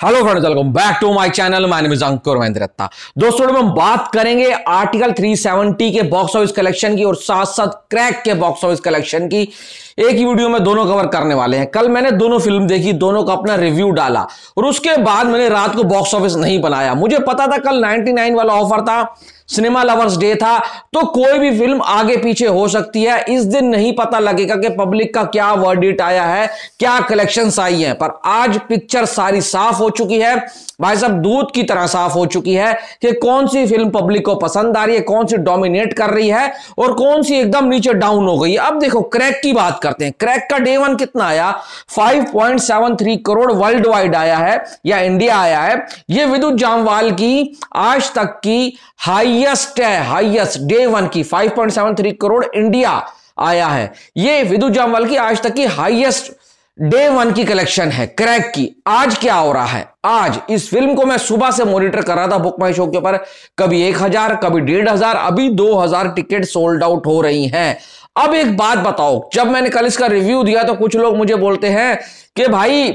Hello friends welcome back to my channel my name is Ankur Mahendra Datta दोस्तों हम बात करेंगे article 370 के बॉक्स ऑफ़िस कलेक्शन की और साथ साथ क्रैक के बॉक्स ऑफ़िस कलेक्शन की, एक ही वीडियो में दोनों कवर करने वाले हैं। कल मैंने दोनों फ़िल्म देखी, दोनों का अपना रिव्यू डाला और उसके बाद मैंने रात को बॉक्स ऑफ़िस नहीं बनाया। मुझे पता था कल 99 वाला ऑफ़र था। सिनेमा लवर्स डे था तो कोई भी फ़िल्म आगे पीछे हो सकती है। इस दिन नहीं पता लगेगा कि पब्लिक का क्या वर्डिट आया है, क्या कलेक्शंस आई हैं। पर आज पिक्चर सारी साफ़ हो चुकी है। भाई साहब, दूध की तरह साफ़ हो चुकी है कि कौन सी फ़िल्म पब्लिक को पसंद आ रही है, कौन सी डोमिनेट कर रही है और कौन सी एकदम नीचे डाउन हो गई अब देखो क्रैक की बात करते हैं। क्रैक का डे वन कितना आया? 5.73 करोड़ वर्ल्ड वाइड आया है, या इंडिया आया है। यह विद्युत जामवाल की आज तक की हाईएस्ट है हाईएस्ट डे वन की 5.73 करोड़ इंडिया आया है। यह विद्युत जामवाल की आज तक की हाईएस्ट डे वन की कलेक्शन है क्रैक की। आज क्या हो रहा है? आज इस फ़िल्म को मैं सुबह से मॉनिटर कर रहा था बुक माई शो के ऊपर। कभी एक हज़ार, कभी डेढ़ हज़ार, अभी दो हज़ार टिकट सोल्ड आउट हो रही हैं। अब एक बात बताओ, जब मैंने कल इसका रिव्यू दिया तो कुछ लोग मुझे बोलते हैं कि भाई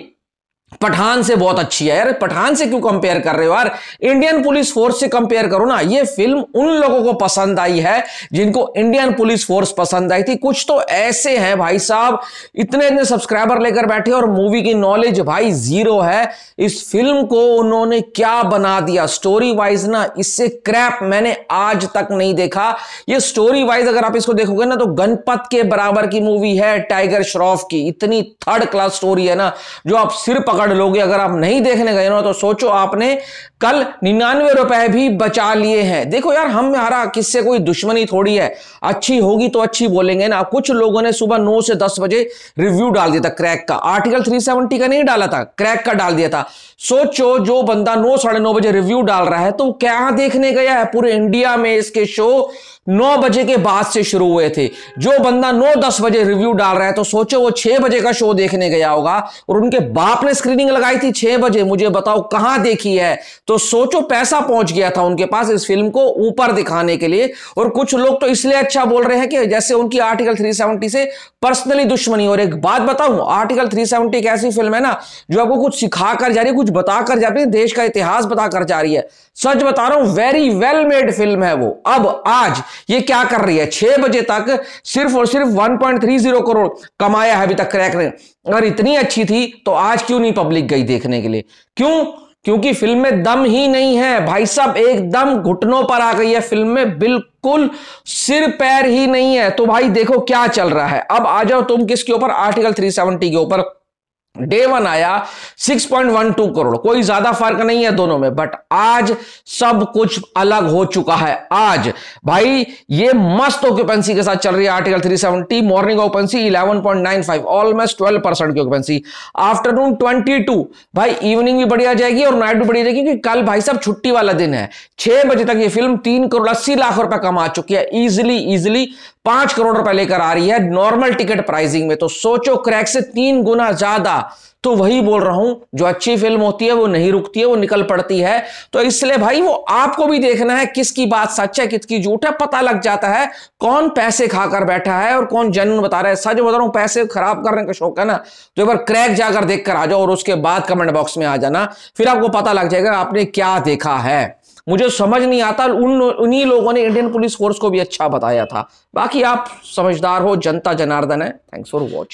पठान से बहुत अच्छी है। यार पठान से क्यों कंपेयर कर रहे हो यार? इंडियन पुलिस फोर्स से कंपेयर करो ना। ये फ़िल्म उन लोगों को पसंद आई है जिनको इंडियन पुलिस फोर्स पसंद आई थी। कुछ तो ऐसे हैं भाई साहब। इतने इतने सब्सक्राइबर लेकर बैठे और मूवी की नॉलेज भाई ज़ीरो है। इस फ़िल्म को उन्होंने क्या बना दिया? स्टोरी वाइज ना, इससे क्रैप मैंने आज तक नहीं देखा। ये स्टोरी वाइज अगर आप इसको देखोगे ना तो गणपत के बराबर की मूवी है टाइगर श्रॉफ की। इतनी थर्ड क्लास स्टोरी है ना, जो आप सिर पकड़ पकड़ लोगे, अगर आप नहीं देखने गए ना तो सोचो आपने कल निन्यानवे रुपए भी बचा लिए हैं। देखो यार, हम हमारा किससे कोई दुश्मनी थोड़ी है। अच्छी होगी तो अच्छी बोलेंगे ना। कुछ लोगों ने सुबह नौ से दस बजे रिव्यू डाल दिया था क्रैक का। आर्टिकल 370 का नहीं डाला था, क्रैक का डाल दिया था। सोचो, जो बंदा नौ, साढ़े बजे रिव्यू डाल रहा है तो क्या देखने गया है? पूरे इंडिया में इसके शो नौ बजे के बाद से शुरू हुए थे। जो बंदा नौ, दस बजे रिव्यू डाल रहा है तो सोचो वो छह बजे का शो देखने गया होगा, और उनके बाप ने स्क्रीनिंग लगाई थी छह बजे, मुझे बताओ कहाँ देखी है? तो सोचो पैसा पहुँच गया था उनके पास इस फ़िल्म को ऊपर दिखाने के लिए। और कुछ लोग तो इसलिए अच्छा बोल रहे हैं कि जैसे उनकी आर्टिकल 370 से पर्सनली दुश्मनी। और एक बात बताऊँ आर्टिकल 370 एक ऐसी फ़िल्म है ना, जो आपको कुछ सिखा कर जा रही है, कुछ बता कर जा रही है, देश का इतिहास बताकर जा रही है। सच बता रहा हूँ वेरी वेल मेड फ़िल्म है वो। अब आज ये क्या कर रही है? छह बजे तक सिर्फ़ और सिर्फ़ 1.30 करोड़ कमाया है अभी तक क्रैक ने। अगर इतनी अच्छी थी तो आज क्यों नहीं पब्लिक गई देखने के लिए। क्यों? क्योंकि फ़िल्म में दम ही नहीं है। भाई साहब एकदम घुटनों पर आ गई है फ़िल्म में। बिल्कुल सिर पैर ही नहीं है। तो भाई देखो क्या चल रहा है। अब आ जाओ तुम किसके ऊपर? आर्टिकल 370 के ऊपर। डे वन आया 6.12 करोड़। कोई ज़्यादा फ़र्क नहीं है दोनों में बट आज सब कुछ अलग हो चुका है। आज, भाई, ये मस्त ऑक्यूपेंसी के साथ चल रही है article 370 morning occupancy 11.95 almost 12 percent की ऑक्यूपेंसी आफ्टरनून 22 भाई इवनिंग भी बढ़िया जाएगी और नाइट भी बढ़िया जाएगी, क्योंकि कल भाई साहब छुट्टी वाला दिन है। छह बजे तक ये फ़िल्म तीन करोड़ अस्सी लाख रुपए कमा चुकी है। इजिली इजिली पाँच करोड़ रुपए लेकर आ रही है। नॉर्मल टिकट प्राइसिंग में तो सोचो क्रैक से तीन गुना ज़्यादा तो वही बोल रहा हूँ, जो अच्छी फ़िल्म होती है, वो नहीं रुकती है, वो निकल पड़ती है। तो इसलिए भाई, वो आपको भी देखना है, किसकी बात सच है, किसकी झूठ है, पता लग जाता है कौन पैसे खाकर बैठा है और कौन जन्म बता रहा है। सच बता रहा हूँ, पैसे खराब करने का शौक है ना तो एक बार क्रैक जाकर देखकर आ जाओ और उसके बाद कमेंट बॉक्स में आ जाना, फिर आपको पता लग जाएगा आपने क्या देखा है। मुझे समझ नहीं आता, उन उन्हीं लोगों ने इंडियन पुलिस फोर्स को भी अच्छा बताया था। बाकी आप समझदार हो, जनता जनार्दन है। Thanks for watching